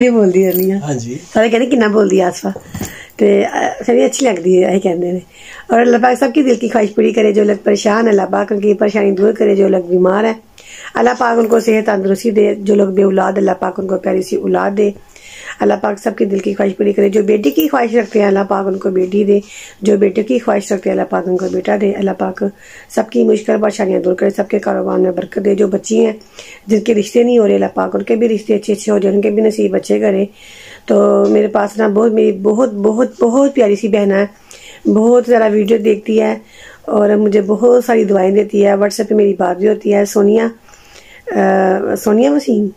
ਨਹੀਂ ਬੋਲਦੀ ਰਹਿੰਦੀ ਆ ਹਾਂਜੀ ਸਾਰੇ ਕਹਿੰਦੇ ਕਿੰਨਾ ਬੋਲਦੀ ਆ ਆਸਫਾ ਤੇ अ, सभी अच्छी लगती है यही कहते हैं और अल्लाह पाक सबकी दिल की ख्वाहिश पूरी करे जो लोग परेशान है अल्लाह पाक उनकी परेशानी दूर करे जो लोग बीमार है अल्लाह पाक उनको सेहत तंदुरुस्ती दे जो लोग बेऔलाद अल्लाह पाक उनको प्यारी सी औलाद दे अल्लाह पाक सबकी दिल की ख्वाहिश पूरी करे। जो बेटी की ख्वाहिश रखते हैं अल्लाह पाक उनको बेटी दे। जो बेटे की ख्वाहिश रखते हैं अल्लाह पाक उनको बेटा दे। अल्लाह पाक सबकी मुश्किल परेशानियाँ दूर करे सबके कारोबार में बरकत दे। जो बच्ची हैं जिनके रिश्ते नहीं हो रहे अल्लाह पाक उनके भी रिश्ते अच्छे अच्छे हो जाए उनके भी नसीब अच्छे करे। तो मेरे पास ना बहुत मेरी बहुत बहुत बहुत प्यारी सी बहन है। बहुत ज़्यादा वीडियो देखती है और मुझे बहुत सारी दुआएँ देती है। व्हाट्सएप पे मेरी बात भी होती है। सोनिया अ, सोनिया वसीम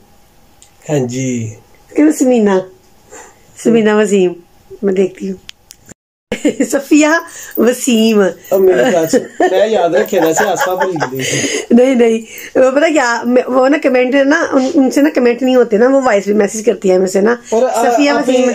ਹਾਂਜੀ क्यों समीना समीना वसीम मैं देखती हूँ। सफिया वसीम। मैं याद रखे नहीं नहीं वो पता क्या वो ना कमेंट ना उन, उनसे ना कमेंट नहीं होते ना वो वॉइस भी मैसेज करती है मेरे से ना। सफिया वसीम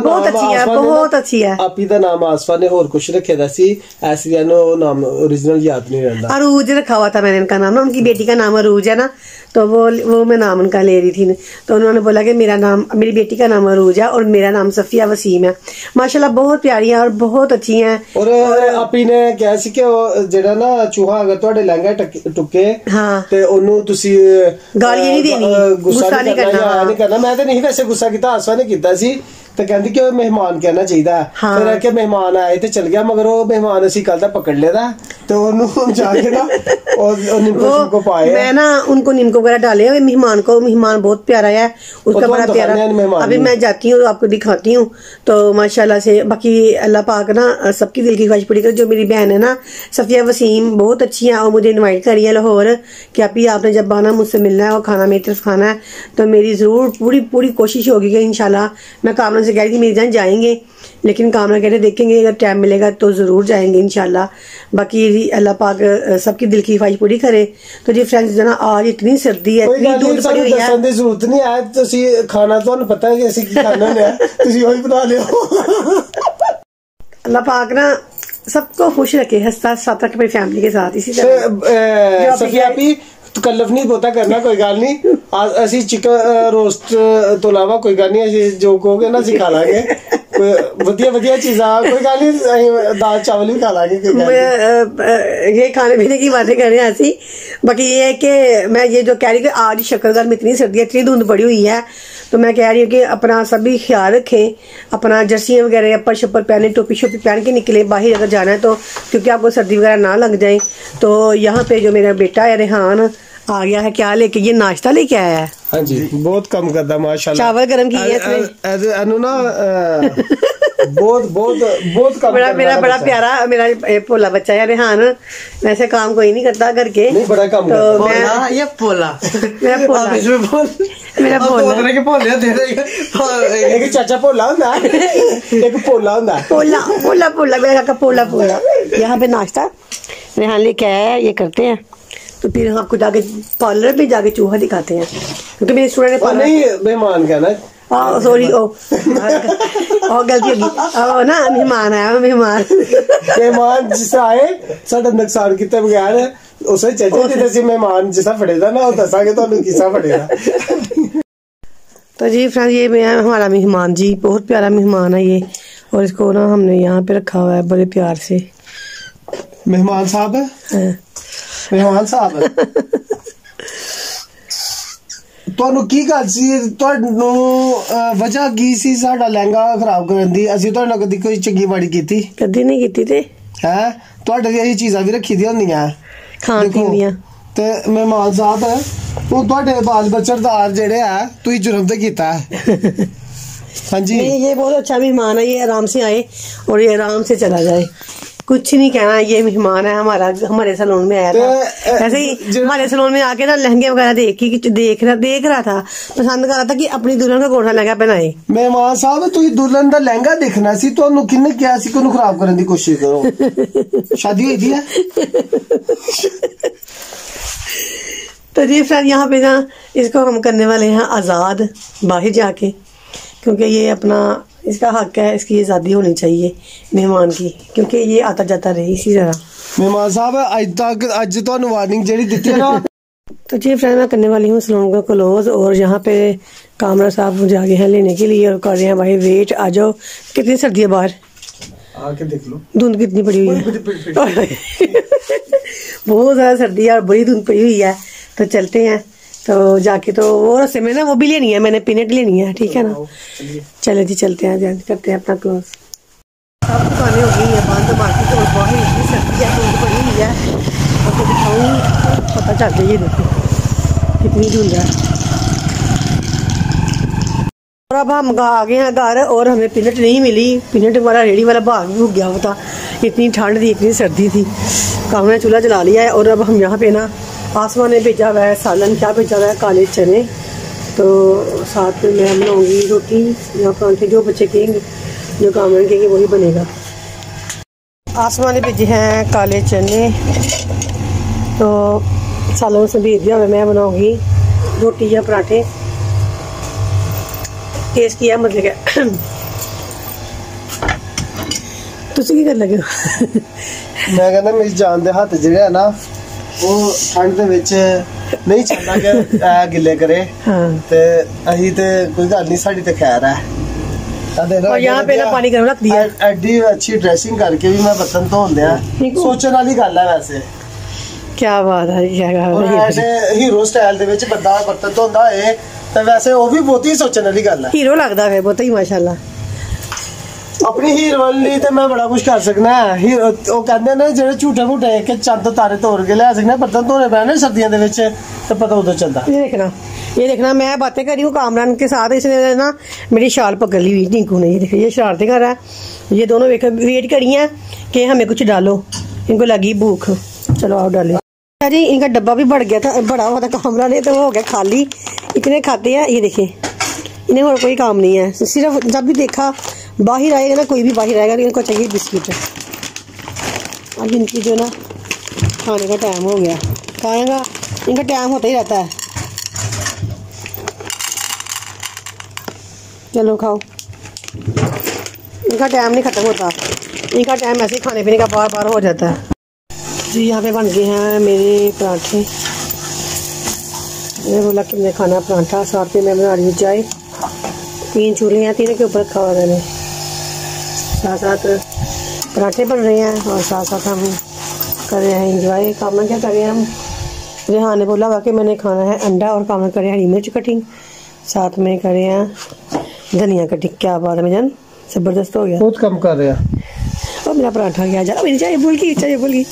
बहुत अच्छी है बहुत अच्छी है। आपी दा नाम आसफा ने और कुछ रखे दा सी ऐसी नाम ओरिजिनल याद नहीं रहता अरूज रखा हुआ था मैंने इनका नाम ना उनकी बेटी का नाम अरूज है ना तो वो वो मैं नाम उनका ले रही थी। तो उन्होंने बोला कि मेरा नाम मेरी बेटी का नाम अरूज है और मेरा नाम सफिया वसीम है। माशाल्लाह बहुत प्यारी है और ਬਹੁਤ ਅੱਛੀ ਹੈ ਔਰ ਆਪੀ ਨੇ ਕਿਹਾ ਸੀ ਕਿ ਜਿਹੜਾ ਨਾ ਚੂਹਾ ਅਗਰ ਤੁਹਾਡੇ ਲਹਿੰਗਾ ਟੁੱਕੇ ਤੇ ਉਹਨੂੰ ਤੁਸੀਂ ਗਾਲੀ ਨਹੀਂ ਦੇਣੀ ਗੁੱਸਾ ਨਹੀਂ ਕਰਨਾ ਮੈਂ ਤਾਂ ਨਹੀਂ ਵੈਸੇ ਗੁੱਸਾ ਕੀਤਾ ਆਸਵਾ ਨੇ ਕੀਤਾ ਸੀ। ਤੇ ਕਹਿੰਦੀ ਕਿ ਉਹ ਮਹਿਮਾਨ ਕਹਿਣਾ ਚਾਹੀਦਾ ਹੈ। ਹਾਂ। ਫਿਰ ਇਹ ਕਿ ਮਹਿਮਾਨ ਆਏ ਤੇ ਚਲ ਗਿਆ ਮਗਰ ਉਹ ਮਹਿਮਾਨ ਅਸੀਂ ਕੱਲ ਦਾ ਪਕੜ ਲਿਆ ਤੇ ਉਹਨੂੰ ਜਾ ਕੇ ਨਾ ਉਹ ਉਹ ਨਿੰਬੂ वो को पाए मैं ना उनको नीमको वगैरह डाले हुए मेहमान को मेहमान बहुत प्यारा है उसका और तो बड़ा हम प्यारा दिखाने हैं मेहमान अभी को। मैं जाती हूँ आपको दिखाती हूँ तो माशाल्लाह से बाकी अल्लाह पाक ना सबकी दिल की ख्वाहिश पूरी करे जो मेरी बहन है ना सफिया वसीम बहुत अच्छी है और मुझे इनवाइट करी है लाहौर कि अभी आपने जब आना मुझसे मिलना है और खाना मेरी तरफ खाना है तो मेरी जरूर पूरी पूरी कोशिश होगी कि इंशाल्लाह मैं कामना से कह रही थी मेरी जान जाएंगे लेकिन कामना कह रहे देखेंगे अगर टाइम मिलेगा तो जरूर जाएंगे इंशाल्लाह बाकी जी अल्लाह पाक अ, सबकी दिल की ख्वाहिश पूरी करे तो जी फ्रेंड्स जना आज इतनी सर्दी है ਕੋਈ इतनी ਗੱਲ ਨਹੀਂ धूप पड़ी ਸਾਨੂੰ हुई है ਦੱਸਣ ਦੀ ਜ਼ਰੂਰਤ ਨਹੀਂ ਹੈ ਤੁਸੀਂ ਖਾਣਾ ਤੁਹਾਨੂੰ ਪਤਾ ਹੈ ਕਿ ਅਸੀਂ ਕੀ ਖਾਣਾ ਹੁੰਦਾ ਹੈ ਤੁਸੀਂ ਉਹੀ ਬਣਾ ਲਿਓ अल्लाह पाक ना सबको खुश रखे हंसता साथ रखे अपनी फैमिली के साथ इसी ਤੇ तरह ਅਹ, ਜੋ ਸਫੀਆ ਵੀ ਤਕਲਫ ਨਹੀਂ ਬਹੁਤਾ ਕਰਨਾ ਕੋਈ ਗੱਲ ਨਹੀਂ ਆ- ਅਸੀਂ ਚਿਕਨ ਰੋਸਟ ਤੋਂ ਇਲਾਵਾ ਕੋਈ ਗੱਲ ਨਹੀਂ ਅਸੀਂ ਜੋ ਕਹੋਗੇ ਨਾ ਅਸੀਂ ਖਾ ਲਾਂਗੇ ਕੋਈ ਵਧੀਆ ਵਧੀਆ ਚੀਜ਼ਾਂ ਕੋਈ ਗੱਲ ਨਹੀਂ ਅਸੀਂ ਦਾਲ ਚਾਵਲ ਵੀ ਖਾ ਲਾਂਗੇ ਕੋਈ ਗੱਲ मैं, ਨਹੀਂ अ, अ, ये खाने पीने की बातें कर रहे हैं ऐसी बाकी ये है कि मैं ये जो कह रही हूँ कि आज शक्करगढ़ में इतनी सर्दी है इतनी धुंध पड़ी हुई है तो मैं कह रही हूँ कि अपना सभी ख्याल रखें अपना जर्सियाँ वगैरह अपर शपर पहने टोपी शोपी पहन के निकले बाहर अगर जाना है तो क्योंकि आपको सर्दी वगैरह ना लग जाए। तो यहाँ पे जो मेरा बेटा है रेहान आ गया है क्या लेके? ये नाश्ता लेके आया है। हाँ जी बहुत कम करता माशाल्लाह। चावल गर्म किए ना बहुत बहुत बहुत काम बड़ा मेरा बड़ा प्यारा मेरा भोला बच्चा है रेहान वैसे काम कोई नहीं करता घर के नहीं बड़ा काम तो करता। मैं या भोला। मेरा भोला। इसमें बोल मेरा भोला। तो के भोले दे एक चाचा भोला होता है। एक भोला होता है। भोला भोला भोला मेरा का भोला भोला। यहाँ पे नाश्ता रेहान लेके आया है ये करते हैं। तो फिर हम आपको जाके पार्लर में जाके चूहा दिखाते हैं। क्योंकि मेरे स्टूडेंट ने पार्लर नहीं मेहमान कहना हाँ सॉरी ओ ओ गलती होगी ओ ना मेहमान आया मेहमान ਮਹਿਮਾਨ ਜਿਸ ਆਏ ਸਾਡਾ ਨੁਕਸਾਨ ਕੀਤੇ ਬਗੈਰ ਉਸੇ ਚਾਚੇ ਜਿਹਦੇ ਅਸੀਂ ਮਹਿਮਾਨ ਜਿਸਾ ਫੜੇਦਾ ਨਾ ਉਹ ਦੱਸਾਂਗੇ ਤੁਹਾਨੂੰ ਕਿਸਾ ਫੜੇਗਾ तो जी फ्रेंड ये मैं हमारा मेहमान जी बहुत प्यारा मेहमान है ये और इसको ना हमने यहाँ पे रखा हुआ है बड़े प्यार से ਮਹਿਮਾਨ ਸਾਹਿਬ हाँ। ਮਹਿਮਾਨ ਸਾਹਿਬ ਤੁਹਾਨੂੰ ਕੀ ਗੱਲ ਸੀ ਤੁਹਾਨੂੰ ਅਹ, ਵਜ੍ਹਾ ਕੀ ਸੀ ਸਾਡਾ ਲਹਿੰਗਾ ਖਰਾਬ ਕਰਨ ਦੀ ਅਸੀਂ ਤੁਹਾਡੇ ਨਾਲ ਕਦੀ ਕੋਈ ਚੰਗੀ ਮਾੜੀ ਕੀਤੀ कदी नहीं की थी ਹੈ ਤੁਹਾਡੇ ਲਈ ਅਸੀਂ ਚੀਜ਼ਾਂ ਵੀ ਰੱਖੀ ਦੀਆਂ ਹੁੰਦੀਆਂ खान देखो, पीन दियां ਤੇ ਮਹਿਮਾਨ ਸਾਹਿਬ ਉਹ ਤੁਹਾਡੇ ਬਾਲ ਬੱਚਰਦਾਰ ਜਿਹੜੇ ਆ ਤੁਸੀਂ ਜੁਰਮ ਤੇ ਕੀਤਾ ਹੈ ਹਾਂਜੀ नहीं ये बहुत अच्छा मेहमान है ये आराम से आए और ये आराम से चला जाए कुछ नहीं कहना ये मेहमान है हमारा हमारे सलोन में आया था। ऐसे ही हमारे सलोन में आके ना लहंगे वगैरह देख के देख रहा देख रहा था। पसंद कर रहा था कि अपनी दुल्हन का कौन लहंगा पहनाए। मेहमान साहब तुम दुल्हन का लहंगा देखना सी तो किन्ने खराब करने की कोशिश करो? शादी हुई थी तो जी फ्रेंड यहाँ पे ना इसको हम करने वाले हैं आज़ाद बाहर जाके। क्योंकि ये अपना इसका हक है इसकी आज़ादी होनी चाहिए मेहमान की क्योंकि ये आता जाता रहे इसी तरह। मेहमान साहब आज तक आज तो वार्निंग जी दी ना। तो जी फ्रेंड मैं करने वाली हूँ सलोन का क्लोज और यहाँ पे कामरा साहब मुझे आगे हैं लेने के लिए और कर रहे हैं भाई वेट आ जाओ। कितनी सर्दी है बाहर? धुंध कितनी पड़ी हुई है? बहुत ज़्यादा सर्दी है और बड़ी धुंध पड़ी हुई है। तो चलते हैं। तो जाके तो वो रस्ते में ना वो भी लेनी है मैंने पिनेट लेनी है ठीक है ना? चले जी चलते हैं ध्यान करते हैं अपना क्लोज सब दुकानें हो गई हैं बंद मार्केट और बाहर इतनी सर्दी है धुंध पड़ी हुई है। आपको दिखाऊँ पता चल ये देखो कितनी धुंध है। और अब हम आ गए हैं घर और हमें पिनट नहीं मिली। पिनट हमारा रेडी वाला भाग भी हो गया था। इतनी ठंड थी इतनी सर्दी थी। काम ने चूल्हा जला लिया है और अब हम यहाँ पे ना आसमान ने भेजा हुआ है सालन क्या भेजा हुआ है काले चने तो साथ में मैं बनाऊंगी रोटी या परांठे जो बच्चे कहेंगे जो काम कहेंगे वही बनेगा आसमान ने भेजे हैं काले चने तो सालन से भेज दिया हुआ है, मैं बनाऊंगी रोटी या पराठे ਟੇਸਟ ਕੀ ਹੈ ਮਤਲਬ ਕਿ ਤੁਸੀਂ ਕੀ ਕਰਨ ਲੱਗੇ ਹੋ ਮੈਂ ਕਹਿੰਦਾ ਮੇਰੀ ਜਾਨ ਦੇ ਹੱਥ ਜਿਹੜਾ ਹੈ ਨਾ ਉਹ ਠੰਡ ਦੇ ਵਿੱਚ ਨਹੀਂ ਚਾਹੁੰਦਾ ਕਿ ਐ ਗਿੱਲੇ ਕਰੇ हाँ ਤੇ ਅਸੀਂ ਤੇ ਕੋਈ ਗੱਲ ਨਹੀਂ ਸਾਡੀ ਤੇ ਖੈਰ ਹੈ ਆ ਦੇਖ ਲਓ और यहाँ पे ना पानी गर्म रख दिया ਐ- ਐਡੀ ਅੱਛੀ ਡਰੈਸਿੰਗ ਕਰਕੇ ਵੀ ਮੈਂ ਬਰਤਨ ਧੋਂਦੇ ਆ ਠੀਕ ਹੋ। ਸੋਚਣ ਵਾਲੀ ਗੱਲ ਹੈ ਵੈਸੇ क्या बात है क्या ਔਰ ਐਸੇ ਹੀਰੋ ਸਟਾਈਲ ਦੇ ਵਿੱਚ ਬੰਦਾ ਬਰਤਨ ਧੋਂਦਾ ਏ ਤੇ ਵੈਸੇ ਉਹ ਵੀ ਬਹੁਤੀ ਸੋਚਣ ਵਾਲੀ ਗੱਲ ਹੈ हीरो लगता है बहुत ही माशाल्लाह ਆਪਣੀ ਹੀਰ ਲਈ ਤੇ ਮੈਂ ਬੜਾ ਕੁਝ ਕਰ ਸਕਦਾ ਹੀਰ ਉਹ ਕਹਿੰਦੇ ਨੇ ਜਿਹੜੇ ਝੂਠੇ ਮੂਠੇ ਕਿ ਚੰਦ ਤਾਰੇ ਤੋੜ ਕੇ ਲਿਆ ਸਕਣਾ ਬਰਤਨ ਧੋਣੇ ਪੈਣੇ ਸਰਦੀਆਂ ਦੇ ਵਿੱਚ ਤੇ ਪਤਾ ਉਦੋਂ ਚੱਲਦਾ ये देखना ये देखना मैं बातें कर रही हूँ कामरान के साथ इसने ना मेरी शाल पकड़ ली हुई टिंकू ने ये देखो ये शरारतें कर रहा है ये दोनों वेख वेट करी हैं कि हमें कुछ डालो इनको लगी भूख चलो आओ डाले अरे इनका डब्बा भी बढ़ गया था बड़ा हुआ था कामरा ने तो वो हो गया खाली इतने खाते हैं ये देखिए इन्हें और कोई काम नहीं है सिर्फ जब भी देखा बाहर आएगा ना, कोई भी बाहर आएगा इनको चाहिए बिस्किट। अब इनकी जो ना, खाने का टाइम हो गया। खाएगा, इनका टाइम होता ही रहता है। चलो खाओ। इनका टाइम नहीं खत्म होता। इनका टाइम ऐसे ही खाने पीने का बार बार हो जाता है। जी, यहाँ पे बन गए हैं मेरे पराठे। मैंने बोला कि मैं खाना पराठा साथ में मैं बना रही हूँ चाय। तीन चूल्हे हैं, तीनों के ऊपर रखा हुआ मैंने। साथ साथ पराठे बन रहे हैं और साथ साथ हम कर रहे हैं इंजॉय कामना क्या कर रहे हैं हम? रेहान ने बोला वाकई मैंने खाना है अंडा और कामना कर रहे हैं मिर्च कटिंग साथ में कर रहे हैं धनिया कटिंग क्या बात है मैं ज़बरदस्त हो गया। बहुत कम कर रहे हैं। और मेरा पराठा गया जा मेरी चाहिए भूल गई चाहिए भूल गई।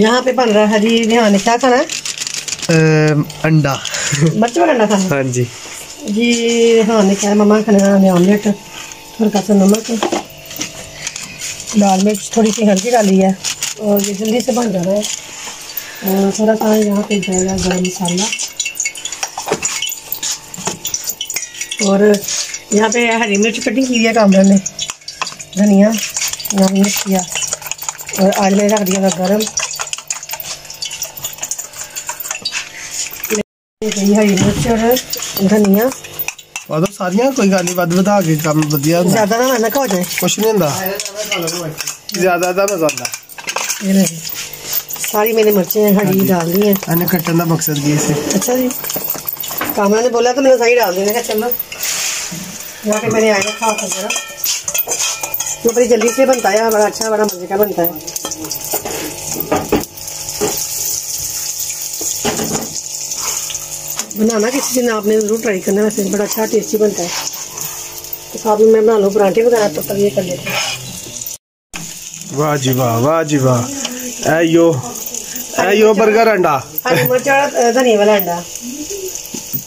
यहाँ पे बन रहा है जी रेहान ने क्या खाना है? अंडा। मर्च वाला अंडा खाना हाँ जी। जी रेहान ने क्या मम्मा खाना है ऑमलेट थोड़ा सा नमक लाल मिर्च, थोड़ी सी हल्दी डाली है, और ये जल्दी से बन जा रहा है। थोड़ा सा यहाँ पे जाएगा गरम मसाला। और यहाँ पे हरी मिर्च कटिंग की है कामरा ने धनिया, यहाँ मिर्च किया। और आज मैंने रख दिया गरम। ये हरी मिर्च और धनिया ਉਦੋਂ ਸਾਰੀਆਂ ਕੋਈ ਗੱਲ ਨਹੀਂ ਵੱਧ ਵਧਾ ਕੇ ਕੰਮ ਵਧੀਆ ਹੁੰਦਾ ज़्यादा ना महंगा हो जाए ਕੁਛ ਨਹੀਂ ਹੁੰਦਾ ਜ਼ਿਆਦਾ ਦਾ ਮਜ਼ਾ ਆਉਂਦਾ ये देखिए सारी मैंने मिर्चें हरी डाल दी हैं ਇਹਨੇ ਕੱਟਣ ਦਾ ਮਕਸਦ ਕੀ ਸੀ अच्छा जी कामरा ने बोला तो मैंने सही डाल दी मैंने कहा चलो यहाँ पे मैंने आया खा कर जरा ये बड़ी जल्दी से बनता है बड़ा अच्छा बड़ा मजे का बनता है बनाना किसी दिन आपने ज़रूर ट्राई करना वैसे बड़ा अच्छा टेस्टी बनता है। तो साथ में मैं बना लूँ पराठे वगैरह तो तब ये कर लेते हैं। वाह जी वाह वाह जी वाह। आयो आयो बर्गर अंडा। धनिया वाला अंडा।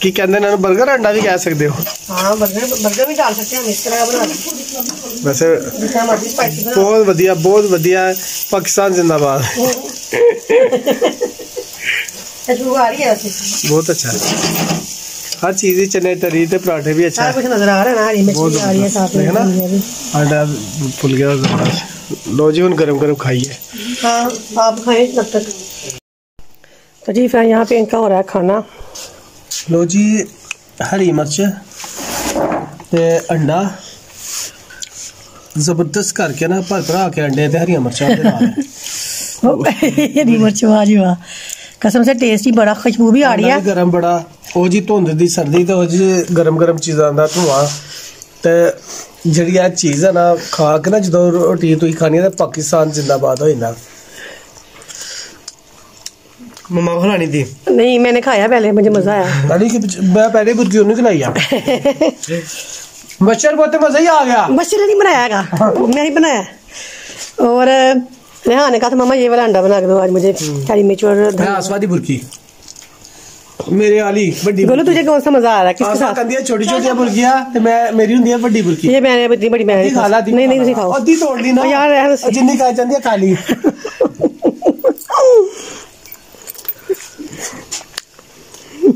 ਕੀ ਕਹਿੰਦੇ ਇਹਨਾਂ ਨੂੰ 버ਗਰ ਅੰਡਾ ਵੀ ਕਹਿ ਸਕਦੇ ਹੋ ਹਾਂ 버ਗਰ 버ਗਰ ਵੀ ਡਾਲ ਸਕਦੇ ਹਾਂ ਇਸ ਤਰ੍ਹਾਂ ਬਣਾ ਵੈਸੇ ਬਹੁਤ ਵਧੀਆ ਬਹੁਤ ਵਧੀਆ ਪਾਕਿਸਤਾਨ खुशबू आ रही है वैसे ਬਹੁਤ ਅੱਛਾ ਹੈ ਹਰ ਚੀਜ਼ ਦੀ ਚਨੇ ਤਰੀ ਤੇ ਪਰਾਠੇ ਵੀ ਅੱਛਾ सारा ਹੈ कुछ नजर आ रहा है ना हरी मिर्च भी आ रही है साथ में है ना? धनिया भी ਆਂਡਾ ਫੁੱਲ ਗਿਆ ਜ਼ਰਾ ਲੋ ਜੀ ਹੁਣ ਗਰਮ ਗਰਮ ਖਾਈਏ हाँ आप खाएं तब तक तो जी फिर यहाँ पे इनका हो रहा है खाना ਲੋ ਜੀ ਹਰੀ ਮਿਰਚ ਤੇ ਅੰਡਾ ਜ਼ਬਰਦਸਤ ਕਰਕੇ ਨਾ ਭਰ ਭਰਾ ਕੇ ਅੰਡੇ ਤੇ ਹਰੀਆਂ ਮਿਰਚਾਂ ਦੇ ਨਾਲ हरी मिर्च वाह जी वाह कसम से टेस्टी बड़ा खुशबू भी आ रही है ਗਰਮ ਬੜਾ ਉਹ ਜੀ ਧੁੰਦ ਦੀ ਸਰਦੀ ਤੇ ਉਹ ਜੀ ਗਰਮ ਗਰਮ ਚੀਜ਼ਾਂ ਦਾ ਧੂਆਂ ਤੇ ਜਿਹੜੀ ਆ ਚੀਜ਼ ਹੈ ਨਾ ਖਾ ਕੇ ਨਾ ਜਦੋਂ ਰੋਟੀ ਤੁਸੀਂ ਖਾਣੀ ਹੈ ਤਾਂ ਪਾਕਿਸਤਾਨ ਜ਼ਿੰਦਾਬਾਦ ਹੋ ਜਾਂਦਾ मम्मा को खिलानी थी नहीं मैंने खाया पहले मुझे मजा आया ਨਾਲੀ ਕਿ ਮੈਂ ਪਹਿਲੇ ਬੁਰਕੀ ਉਹਨੂੰ ਖਿਲਾਈ ਆ ਮੱਛਰ ਬਹੁਤ ਮਜ਼ਾ ਹੀ ਆ ਗਿਆ बच्चे ने नहीं बनाया है मैं ही बनाया और रेहान ने कहा था मामा ये वाला अंडा बना के दो आज मुझे हरी मिर्च और ਮੈਂ धनिया। ਆਸਵਾ ਦੀ ਬੁਰਕੀ ਮੇਰੇ ਵਾਲੀ ਵੱਡੀ बोलो तुझे कौन सा मजा आ रहा है किसके ਆਸਵਾ साथ ਕੰਦੀਆਂ ਛੋਟੀ ਛੋਟੀਆਂ ਬੁਰਕੀਆਂ ਤੇ ਮੈਂ ਮੇਰੀ ਹੁੰਦੀ ਹੈ ਵੱਡੀ ਬੁਰਕੀ ये मैंने इतनी बड़ी मैंने ਅੱਧੀ ਖਾ ਲਾ नहीं नहीं नहीं खाओ ਅੱਧੀ ਤੋੜ ਲਈ ਨਾ ਉਹ ਯਾਰ ਰਹਿਣ ਦੇ। ਜਿੰਨੀ ਖਾ ਜਾਂਦੀ ਹੈ ਖਾ ਲਈ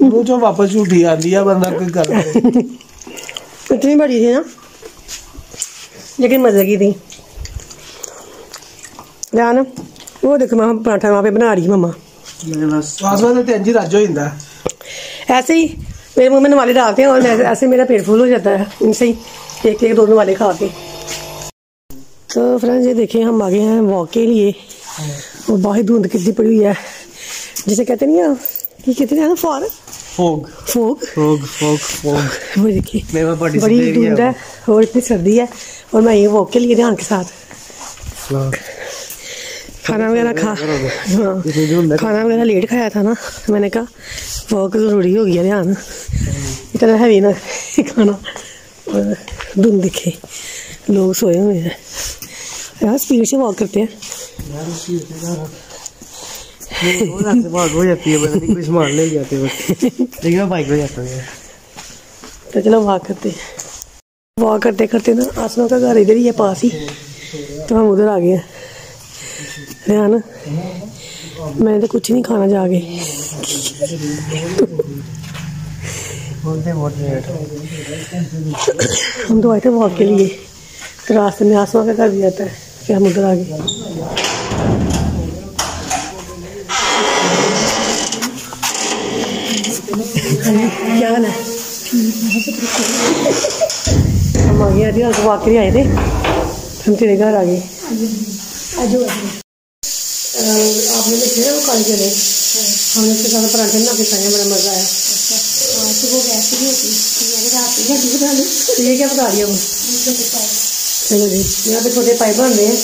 ਉਹ ਜੋ ਵਾਪਸ ਝੂਠੀ ਆਂਦੀ ਆ ਬੰਦਾ ਕੋਈ ਗੱਲ ਕਰੇ इतनी बड़ी थी ना लेकिन मजे की थी जान वो देखो मैं पराठा वहाँ पे बना रही मम्मा ਆਸਵਾ ਤੇ ਇੰਜ ਹੀ ਰੱਜ ਹੋ ਜਾਂਦਾ ऐसे ही मेरे मुंह में नवाले डालते हैं और मैं- ऐसे मेरा पेट फुल हो जाता है इनसे ही एक एक दो नवाले खा के तो फ्रेंड्स ये देखें हम आ गए हैं वॉक के लिए और बाहर धुंध कितनी पड़ी हुई है जिसे कहते नहीं हैं कि कहते हैं ना for Fogg Fogg Fogg Fogg Fogg वो देखिए मेरा participate बड़ी किया धुंध है और इतनी सर्दी है और मैं ये वॉक के लिए ध्यान के साथ खाना वगैरह खा हाँ। खाना वगैरह लेट खाया था ना तो मैंने कहा वॉक ज़रूरी हो गया ध्यान इतना हैवी ना खाना। और धुंध दिखे। लोग सोए हुए हैं। यार स्पीड से वॉक करते हैं। हो जाती है पता सामान ले जाते लेकिन बाइक पे जाता हूँ तो चलो वॉक करते हैं। वॉक करते करते ना आसमा का घर इधर ही है पास ही। तो हम उधर आ गए हैं। रेहान मैंने तो कुछ नहीं खाना जाके। हम तो आए थे वॉक के लिए। तो रास्ते में आसमा का घर भी आता है। हम उधर आ गए। क्या हाल है? हम आ गए आज वॉक के लिए आए थे। हम तेरे घर आ गए। अ, आपने देखे ना वो काले चने हमने उसके साथ बना के बड़ा मज़ा आया तो ये क्या बता रही है चलो जी यहाँ पे छोटे पाइप बन रहे हैं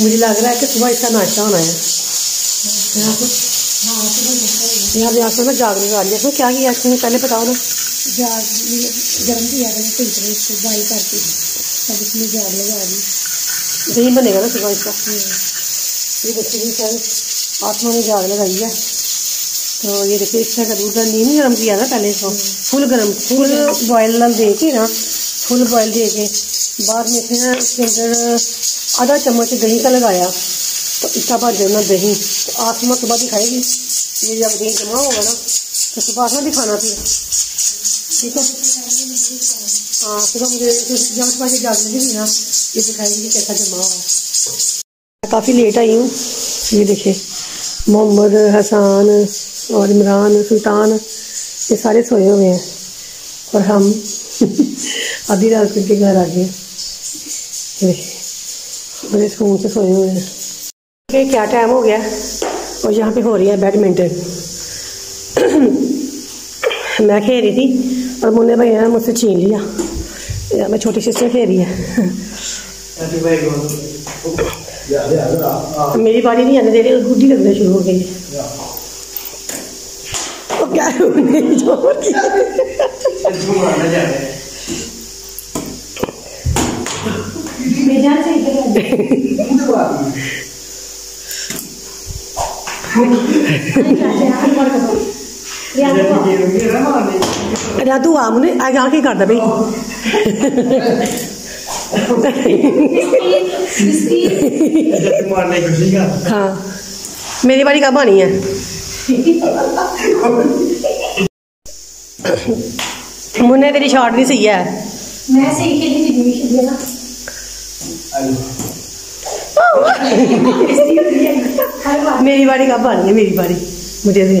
मुझे लग रहा है कि सुबह इसका नाश्ता होना है। यहाँ पे आसमान में जाग लगा रही है क्या किया इसमें पहले बताओ ना जाग गर्म किया करके इसमें जाग लगा दी दही बनेगा ना सुबह इसका। ये देखिए जी सर आसमान में जाग लगाई है। तो ये देखिए, इसका का दूध नहीं गर्म किया था पहले इसको, फुल गर्म, फुल बॉयल ना दे के ना, फुल बॉयल दे के बाद में फिर इसके अंदर आधा चम्मच दही का लगाया। तो इसका बाद देना दही तो आसमा सुबह दिखाएगी। ये जब दही जमा होगा ना तो सुबह आसमा दिखाना फिर। ठीक हाँ? दिखाएगी कि कैसा जमा हुआ है। काफ़ी लेट आई हूँ। ये देखे मोहम्मद, हसान और इमरान, सुल्तान, ये सारे सोए हुए हैं। और हम आधी रात करके घर आ गए। बड़े सुकून से सोए हुए हैं। क्या टाइम हो गया? और यहाँ पे हो रही है बैडमिंटन मैं खेल रही थी, और मुन्ने भाई ने मुझसे छीन लिया। या मैं छोटी सिस्टर खेल रही है। मेरी बारी नहीं आने दे रही गुड्डी लगना शुरू हो गई। तो क्या है उन्हें ज़ोर किया। अरे तू आ मुने आ यहाँ की करदा भाई। हाँ मेरी बारी कब आनी है? मुन्ने तेरी शॉट नहीं सही है। मैं सही खेली ना। मेरी बारी कब आनी है मेरी बारी। मुझे दे।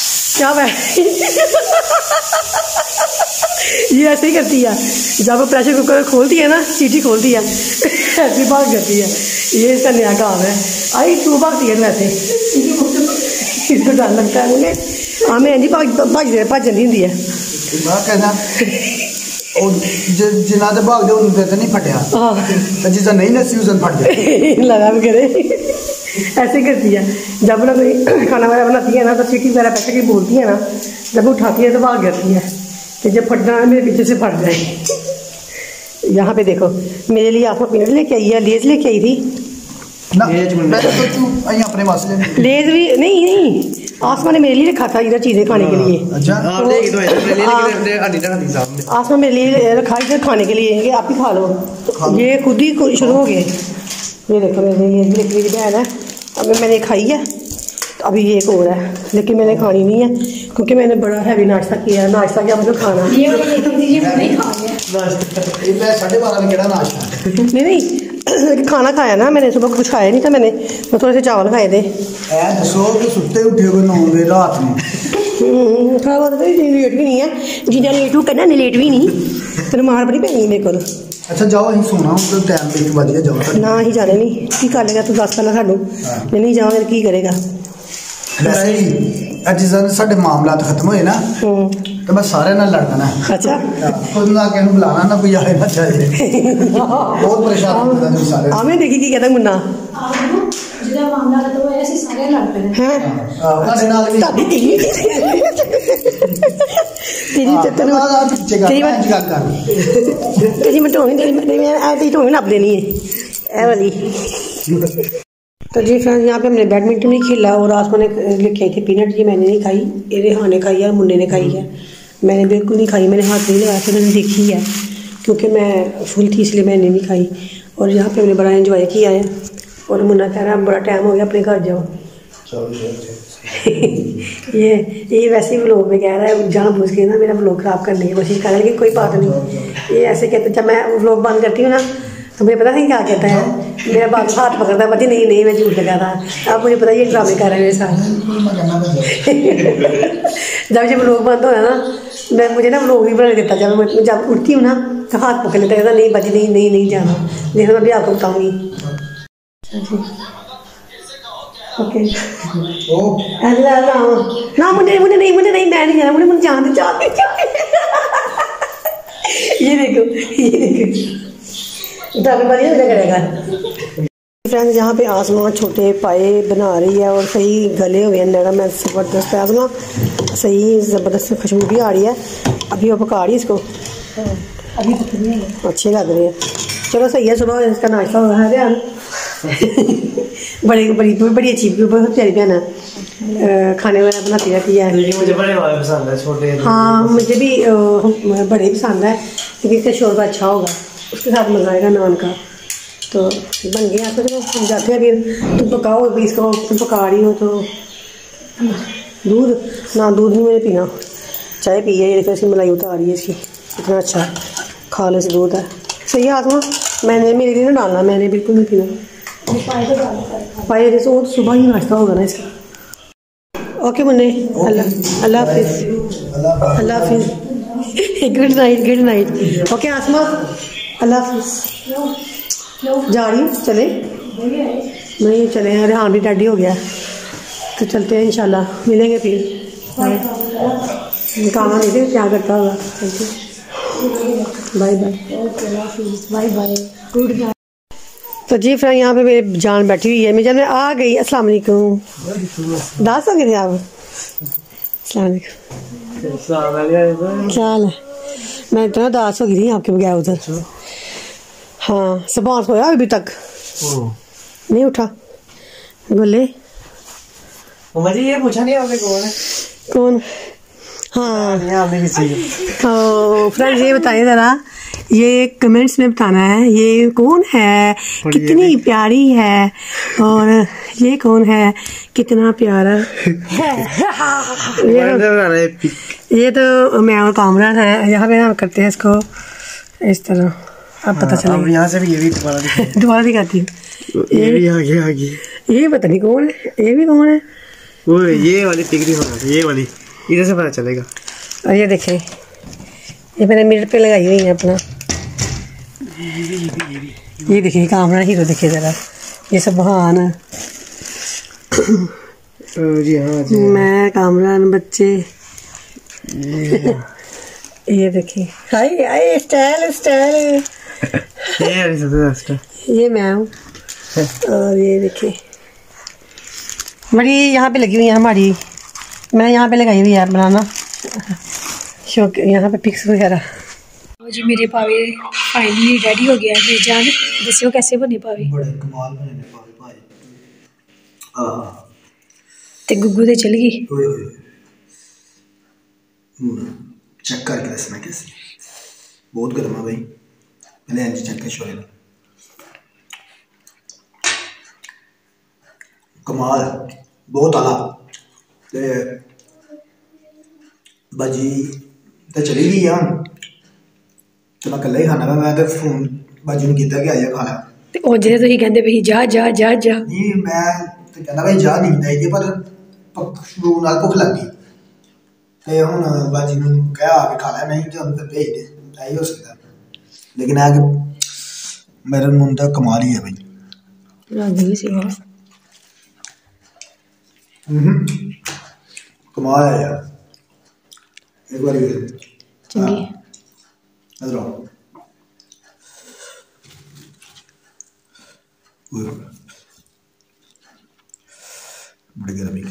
क्या वै ये ऐसे ही करती है जब प्रेशर कुकर खोलती है ना सीटी खोलती है ऐसी भाग करती है ये इसका नया काम है आई तू भागती है वैसे इसको डर लगता है मुझे हाँ मैं जी भाग भाग भज जाती होंगी है ਮੈਂ ਕਹਿੰਦਾ ਉਹ ਜਿ- ਜਿਨ੍ਹਾਂ ਦੇ ਭਾਗ ਦੇ ਉਹਨੂੰ ਤੇ ਨਹੀਂ ਫਟਿਆ हाँ ਤੇ ਜਿੱਦਾਂ ਨਹੀਂ ਨਸੀ ਉਸ ਨੂੰ ਫਟ ਗਿਆ लगा भी करे ऐसे करती है। जब ना कोई खाना वगैरह बनाती है ना तो सीटी वगैरह पैसे की बोलती है ना जब उठाती है तो भाग जाती है कि जब फट जाना मेरे पीछे से फट जाए। यहाँ पे देखो मेरे लिए आपको पेड़ लेके आई है लेज लेके आई थी। लेज भी नहीं। नहीं आसमान ने मेरे लिए रखा था इधर चीज़ें खाने के लिए। हाँ। आसमान मेरे लिए रखा इधर खाने के लिए आप ही खा लो। ये खुद ही शुरू हो गए। ये देखो मैंने ये देख मेरी बहन है अभी मैंने खाई है। तो अभी ये एक और है लेकिन मैंने खानी नहीं है क्योंकि मैंने बड़ा हैवी नाश्ता किया है। नाश्ता क्या मतलब खाना? ये नहीं नहीं खाना खाया ना मैंने सुबह कुछ खाया नहीं था मैंने। मैं थोड़े से चावल खाए थे। हम्म, थोड़ा बहुत तो लेट भी नहीं है। जिन्हें लेट हो कहना लेट भी नहीं। तेरे मार बड़ी पैनी मेरे को ਅੱਛਾ ਜਾਓ ਅਸੀਂ ਸੋਣਾ ਹੁਣ ਤੇ ਟਾਈਮ ਤੇ ਵੱਜ ਗਿਆ ਜਾਓ ਤੁਹਾਡੇ ਨਾ ਹੀ ਜਾਣੇ ਨਹੀਂ ਕੀ ਕਰ ਲੇਗਾ ਤੂੰ ਦੱਸ ਪਹਿਲਾਂ ਸਾਨੂੰ ਜੇ ਨਹੀਂ ਜਾਵਾਂਗੇ ਤਾਂ ਕੀ ਕਰੇਗਾ ਵੈਸੇ ਹੀ ਅੱਜ ਜਦੋਂ ਸਾਡੇ ਮਾਮਲਾਤ ਖਤਮ ਹੋਏ ਨਾ ਹੂੰ ਤੇ ਮੈਂ ਸਾਰਿਆਂ ਨਾਲ ਲੜ ਪੈਣਾ ਅੱਛਾ ਕੋਈ ਨਾ ਕਿਸੇ ਨੂੰ ਬੁਲਾਣਾ ਨਾ ਕੋਈ ਆਏ ਨਾ ਚਾਹੇ ਬਹੁਤ ਪਰੇਸ਼ਾਨ ਹੁੰਦਾ ਤੁਸੀਂ ਸਾਰੇ ਆਵੇਂ ਦੇਖੀ ਕੀ ਕਹਿੰਦਾ ਮੁੰਨਾ ਆਪ ਨੂੰ ਜਿਹਦਾ ਮਾਮਲਾ ਖਤਮ ਹੋਇਆ ਅਸੀਂ ਸਾਰੇ ਲੜ ਪਏ ਹੈ ਆਹ, ਤੁਹਾਡੇ ਨਾਲ ਵੀ ਤੁਹਾਡੀ ਤੇਰੀ तेरी तेरे तेरी बात तेरी मैं ढोंगी तेरी मैं तेरी ढोंगी नाप देनी है। ए वाली। तो जी फ्रेंड्स यहाँ पे हमने बैडमिंटन भी खेला और आसमा ने लिखे थे पीनट जी मैंने नहीं खाई। रेहा ने खाई है मुन्ने ने खाई है। मैंने बिल्कुल नहीं खाई मैंने हाथ नहीं लगाया फिर मैंने देखी है क्योंकि मैं फुल थी इसलिए मैंने नहीं खाई। और यहाँ पे हमने बड़ा इन्जॉय किया है। और मुन्ना कह रहा है बड़ा टाइम हो गया अपने घर जाओ। ये ये वैसे ही व्लॉग में कह रहा है जहाँ बुझ के ना मेरा व्लॉग खराब करने की कोशिश कर रहा है, लेकिन कोई बात नहीं। ये ऐसे कहते जब मैं व्लॉग बंद करती हूँ ना तो मुझे पता नहीं क्या कहता है। मेरा बात हाथ पकड़ता है, पता नहीं नहीं, मैं झूठ लगा था अब मुझे पता ये ड्रामे कर रहे हैं मेरे साथ। जब जब व्लॉग बंद होया ना, मैं, मुझे ना व्लॉग भी बना देता। जब मैं, जब उठती हूँ ना तो हाथ पकड़ लेता कहता नहीं बजी नहीं नहीं नहीं जाना। देखो, मैं भी आपको बताऊँगी ओके ਉਹ अल्लाह ना मुझे मुझे नहीं मुझे नहीं मैं नहीं जाना मुझे मुझे जान दे जान दे जान। दे। ये देखो ये देखो। डर बड़ी हो करेगा फ्रेंड्स यहाँ पे आसमान छोटे पाए बना रही है और सही गले हुए हैं नरम है ज़बरदस्त है आसमान सही ज़बरदस्त खुशबू भी आ रही है। अभी वो पका रही है इसको। अभी है। अच्छे लग रहे हैं। चलो सही है सुबह इसका नाश्ता हो रहा है। ध्यान बड़ी बड़ी बड़ी अच्छी बहुत प्यारी बहन है। खाने वाला बनाती रहती है। मुझे बड़े वाले पसंद है छोटे हाँ मुझे भी बड़े पसंद है लेकिन इसका शोरबा अच्छा होगा। उसके साथ मज़ा आएगा नान का। तो बन गया तो चलो हम जाते हैं फिर। तुम पकाओ अभी इसको तुम पका रही हो तो। दूध? ना दूध नहीं मैंने पीना। चाय पी है ये देखो इसकी मलाई उतार रही है इसकी। इतना अच्छा। खालिश दूध है। सही है आत्मा? मैंने मेरे लिए ना डालना मैंने बिल्कुल नहीं पीना। पाया जैसे वो तो सुबह ही नाश्ता होगा ना इसका। ओके मुन्ने, अल्लाह अल्लाह हाफिज़। अल्लाह हाफिज़। Good night good night okay Asma, अल्लाह हाफिज़। जा रही हूँ, चले। नहीं, चले हैं। रेहान भी डैडी हो गया। तो चलते हैं, इंशाल्लाह। मिलेंगे फिर। निकालना नहीं थे, क्या करता होगा? Bye bye bye bye good night तो जी फ्रेंड यहाँ पे मेरी जान बैठी हुई है। मेरी जान आ गई। अस्सलाम वालेकुम। दास हो गए थे आप? क्या हाल है? मैं इतना दास हो गई थी आपके बगैर उधर। हाँ सबान सोया अभी तक। नहीं उठा। बोले। मुझे ये पूछा नहीं आपने कौन है? कौन? हाँ। तो फ्रेंड्स ये बताइए ज़रा। ये कमेंट्स में बताना है ये कौन है? कितनी प्यारी है। और ये कौन है? कितना प्यारा। ये है पिक ये तो मैं और कामरा है। यहाँ पे हम करते हैं इसको इस तरह। अब पता अब चलेगा। यहाँ से भी ये भी दोबारा दोबारा दिखाती हूँ। ये भी आगे आगे। ये पता नहीं कौन है ये भी कौन है? वो ये वाली पिक दिखाना ये वाली। इधर से पता चलेगा। और ये देखें। ये मैंने मिरर पे लगाई हुई है अपना। ये देखिए कामरा हीरो देखिए जरा। ये सब है जी हाँ। जी मैं कामरान बच्चे। ये देखिए। हाय हाय स्टाइल स्टाइल। ये मैं हूँ। और ये देखिए। बड़ी यहाँ पे लगी हुई है हमारी। मैं यहाँ पे लगाई हुई है बनाना। शौक यहाँ पे पिक्स वगैरह। जी मेरे पावे फाइनली रेडी हो गया है जान। दसियो कैसे बने पावे बड़े कमाल बने पावे भाई। हाँ ते गुगु ते चल गई। ओए ओए चेक करके दसना कैसे? बहुत गर्म है भाई। पहले अंजी चेक कर छोड़े कमाल बहुत आला। ते बाजी ते चली गई यार। ਮੈਂ ਇਕੱਲਾ ਹੀ ਖਾਣਾ ਵਾ ਮੈਂ ਤੇ ਫੋਨ ਬਾਜੀ ਨੂੰ ਕੀਤਾ ਕਿ ਆਇਆ ਖਾ ਲੈ ਤੇ ਉਹ ਜਿਹੜੇ ਤੁਸੀਂ ਕਹਿੰਦੇ ਵੀ ਜਾ ਜਾ ਜਾ ਜਾ ਨਹੀਂ ਮੈਂ ਤੇ ਕਹਿੰਦਾ ਭਾਈ ਜਾ ਨਹੀਂ ਚਾਹੀਦੀ ਪਰ ਭੁੱਖ ਨੂੰ ਨਾਲ ਭੁੱਖ ਲੱਗ ਗਈ ਤੇ ਹੁਣ ਬਾਜੀ ਨੂੰ ਕਿਹਾ ਆ ਕੇ ਖਾ ਲੈ ਨਹੀਂ ਤੇ ਉਹਨੂੰ ਫਿਰ ਭੇਜ ਦੇ ਨਹੀਂ ਹੋ ਸਕਦਾ ਲੇਕਿਨ ਆ ਕਿ ਮੇਰੇ ਮੁੰਡੇ ਦਾ ਕਮਾਲ ਹੀ ਹੈ ਭਾਈ ਰੰਗ ਵੀ ਸੀ ਵਾਹ ਹੂੰ ਕਮਾਲ ਹੈ ਯਾਰ ਇੱਕ ਵਾਰੀ ਫਿਰ ਚੰਗੀ ਇਧਰ ਆਓ ਓਏ ਹੋਏ। ਬੜੀ ਗਰਮੀ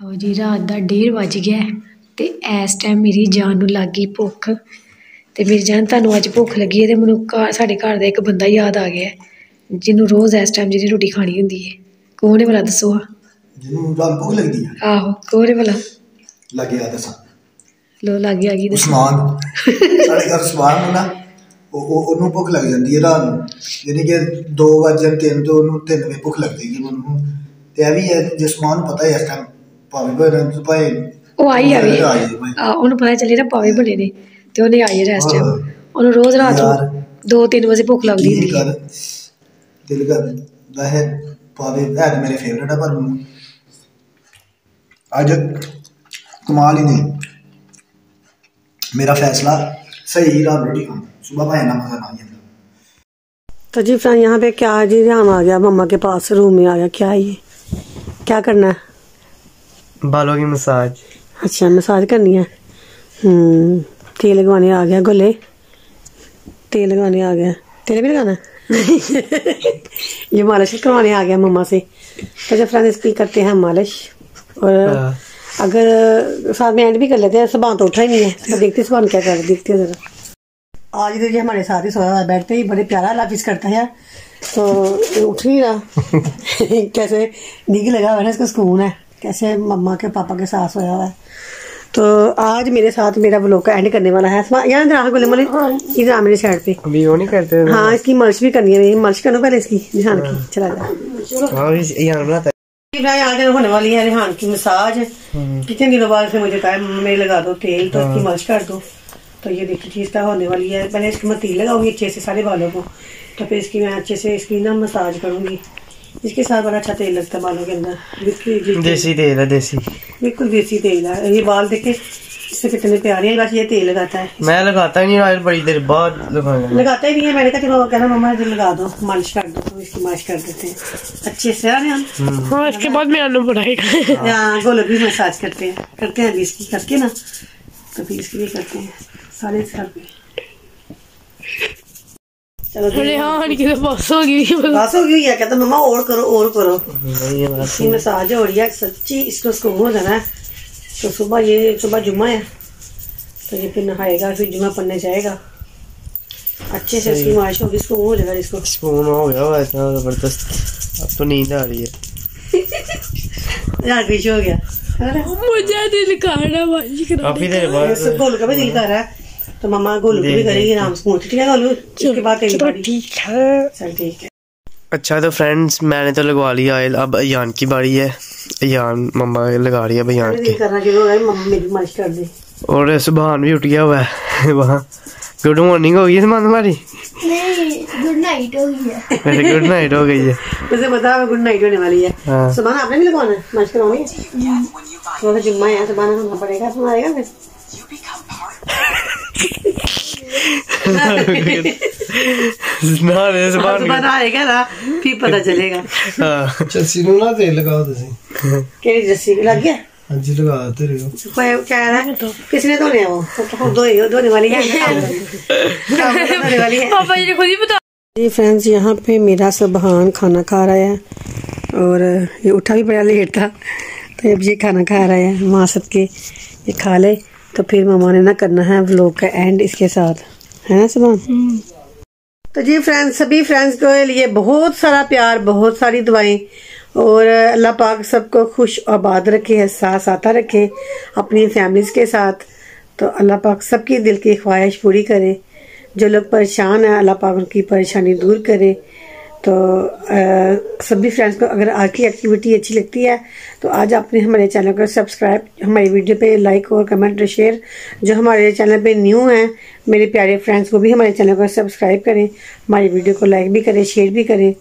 ਲਓ ਜੀ ਰਾਤ ਦਾ 1:30 ਵੱਜ ਗਿਆ ਹੈ ਤੇ ਇਸ ਟਾਈਮ ਮੇਰੀ ਜਾਨ ਨੂੰ ਲੱਗ ਗਈ ਭੁੱਖ ਤੇ ਮੇਰੀ ਜਾਨ ਤੁਹਾਨੂੰ ਅੱਜ ਭੁੱਖ ਲੱਗੀ ਹੈ ਤੇ ਮੈਨੂੰ ਘਰ ਸਾਡੇ ਘਰ ਦਾ ਇੱਕ ਬੰਦਾ ਯਾਦ ਆ ਗਿਆ ਹੈ, ਜਿਹਨੂੰ ਰੋਜ਼ ਇਸ ਟਾਈਮ ਜਿਹਦੀ ਰੋਟੀ ਖਾਣੀ ਹੁੰਦੀ ਹੈ ਕੌਣ ਹੈ ਭਲਾ ਦੱਸੋ ਹਾਂ। ਜਿਹਨੂੰ ਰਾਤ ਭੁੱਖ ਲੱਗਦੀ ਹੈ ਆਹੋ ਕੌਣ ਹੈ ਭਲਾ ਲੱਗਿਆ ਦੱਸਾਂ। ਲੋ ਲੱਗ ਗਿਆ ਕੀ ਦੱਸੋ ਉਸਮਾਨ ਸਾਡੇ ਘਰ ਉਸਮਾਨ ਨੂੰ ਨਾ ਉਹ ਉਹ- ਉਹਨੂੰ ਭੁੱਖ ਲੱਗ ਜਾਂਦੀ ਹੈ ਰਾਤ ਨੂੰ। ਯਾਨੀ ਕਿ 2 ਵਜੇ 3 ਤੋਂ ਉਹਨੂੰ 3 ਵਜੇ ਭੁੱਖ ਲੱਗਦੀ ਹੈ ਉਹਨੂੰ ਤੇ ਇਹ ਵੀ ਹੈ ਕਿ ਉਸਮਾਨ ਨੂੰ ਪਤਾ ਹੈ ਇਸ ਟਾਈਮ ਭਾਵੇਂ ਕੋਈ ਰੰਗ ਭਾਵੇਂ ਉਹ ਆਈ ਜਾਵੇ ਆ ਭਾਈ। ਆ ਉਹਨੂੰ ਪਤਾ ਚੱਲੇ ਨਾ ਪਾਵੇ ਬਣੇ ਨੇ ਤੇ ਉਹਨੇ ਆਈ ਹੈ ਇਸ ਹਾਂ। ਉਹਨੂੰ ਰੋਜ਼ ਰਾਤ ਯਾਰ। ਨੂੰ 2-3 ਵਜੇ ਭੁੱਖ ਲੱਗਦੀ ਹੁੰਦੀ ਹੈ। ਕਰ दिल का वैसे पावे है तो मेरे फेवरेट है पर अज कमाल ही नहीं। मेरा फैसला सही ही रहा रोटी खाना सुबह भाई ना मज़ा ना आता तो जी फ्रेंड यहाँ पे क्या जी राम आ गया मम्मा के पास रूम में आ गया क्या ये? क्या करना है? बालों की मसाज अच्छा मसाज करनी है? हम्म, तेल लगवाने आ गया गले तेल लगवाने आ गया। तेल भी लगाना है? ये मालिश करवाने आ गया मम्मा से। तो जब फ्रेंड इसकी करते हैं मालिश? और हाँ। अगर साथ में एंड भी कर लेते हैं सुबह तो उठा ही नहीं है। तो देखते सुबह क्या कर देखते हैं जरा। आज तो ये हमारे साथ ही सोया हुआ है बेड ही बड़े प्यारा लाफिस करता है। तो उठ नहीं रहा। कैसे नीक लगा हुआ है ना इसको सुकून है। कैसे मम्मा के पापा के साथ सोया हुआ है। तो आज मेरे साथ मेरा ब्लॉग का एंड करने वाला है। यहाँ इधर आ गोले मोले इधर आ मेरी साइड पे। अभी वो नहीं करते हाँ इसकी मल्च भी करनी है मेरी। मल्च करो पहले इसकी रिहान की। चला जा। हाँ यहाँ बनाता है। भाई आज होने वाली है रिहान की मसाज कितने दिनों बाद से मुझे कहा मम्मी लगा दो तेल तो इसकी मल्च कर दो। तो ये देखिए चीज़ का होने वाली है। पहले इसकी मैं तेल लगाऊँगी अच्छे से सारे बालों को। तो फिर इसकी मैं अच्छे से इसकी ना मसाज करूँगी। इसके साथ बड़ा अच्छा तेल लगता है बालों के अंदर देसी तेल है देसी। बिल्कुल देसी तेल है। ये बाल देखे इससे कितने प्यारे हैं। बस ये तेल लगाता है। मैं लगाता ही नहीं आज बड़ी देर बाद लगाता ही नहीं है। मैंने कहा चलो कहना मम्मा इधर लगा दो। मालिश कर दो। तो इसकी मालिश कर देते हैं। अच्छे से आ रहे हम हाँ इसके बाद मैं आना पड़ेगा यहाँ गोलक भी मसाज करते हैं। करते हैं अभी इसकी करके ना। तो फिर इसकी भी करते हैं। सारे सर पे चलो जी। रेहान तो बस हो गई। बस हो गई है कहता मम्मा और करो और करो। नहीं इसकी मसाज हो रही है सच्ची इसको सुकून हो जाना है। तो सुबह ये सुबह जुम्मा है। तो ये फिर नहाएगा फिर जुम्मा पढ़ने जाएगा। अच्छे से इसकी मालिश होगी सुकून हो जाएगा इसको। स्पून हो गया इतना ज़बरदस्त। अब तो नींद आ रही है। यार पीछे हो गया। मुझे दिल करना वाजी करा काफ़ी देर बाद इस का भी दिल कर रहा है। तो मम्मा गोलू की भी करेगी नाम स्कूल ठीक है गोलू इसके बाद तेरी बारी। ठीक है। चल ठीक है। अच्छा तो फ्रेंड्स मैंने तो लगवा लिया ऑयल अब अयान की बारी है। अयान मम्मा लगा रही है अब अयान की। करना शुरू हो गया मेरी मालिश कर दे। और सुबहान भी उठ गया हुआ है। वहाँ। गुड मॉर्निंग हो गई है सुबहान तुम्हारी? गुड नाइट हो गई है। गुड नाइट हो गई है। मुझे पता है गुड नाइट होने वाली है। हाँ। सुबह आपने भी लगवाना है? मालिश है? थोड़ा जुम्मा है सुबह होना पड़ेगा फिर। ना रे सुबहान सुबह आएगा ना फिर पता चलेगा हाँ ਚੱਸੀ ਨੂੰ ਨਾ ਤੇਲ ਲਗਾਓ ਤੁਸੀਂ केड़ी रस्सी लग गया ਹਾਂਜੀ ਲਗਾ ਤੇ ਰਹੋ कोई क्या है किसने धोने हैं वो तो धो धोने वाली है धोने वाली है पापा जी ने खुद ही बता जी फ्रेंड्स यहाँ पे मेरा सुबहान खाना खा रहा है और ये उठा भी बड़ा लेट था तो अब ये खाना खा रहा है माँ सब के ये खा ले तो फिर मामा ने ना करना है व्लॉग का एंड इसके साथ। है ना सुबहान तो जी फ्रेंड्स सभी फ्रेंड्स के लिए बहुत सारा प्यार बहुत सारी दुआएँ। और अल्लाह पाक सबको खुश आबाद रखे साथ साथा रखे अपनी फैमिलीज़ के साथ। तो अल्लाह पाक सबकी दिल की ख्वाहिश पूरी करे। जो लोग परेशान हैं अल्लाह पाक उनकी परेशानी दूर करे। तो अ, सभी फ्रेंड्स को अगर आज की एक्टिविटी अच्छी लगती है तो आज आपने हमारे चैनल को सब्सक्राइब हमारी वीडियो पे लाइक और कमेंट और शेयर जो हमारे चैनल पे न्यू हैं मेरे प्यारे फ्रेंड्स को भी हमारे चैनल को सब्सक्राइब करें हमारी वीडियो को लाइक भी करें शेयर भी करें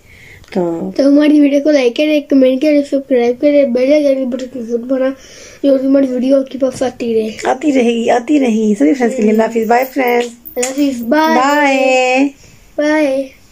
तो तो हमारी वीडियो को लाइक करें कमेंट करें सब्सक्राइब करें बेल आइकन बटन को ज़रूर दबाना जो हमारी वीडियो आपके पास आती रहे। आती रहेगी आती रहेगी। सभी फ्रेंड्स के लिए अल्लाह हाफिज बाय फ्रेंड्स अल्लाह हाफिज़ बाय बाय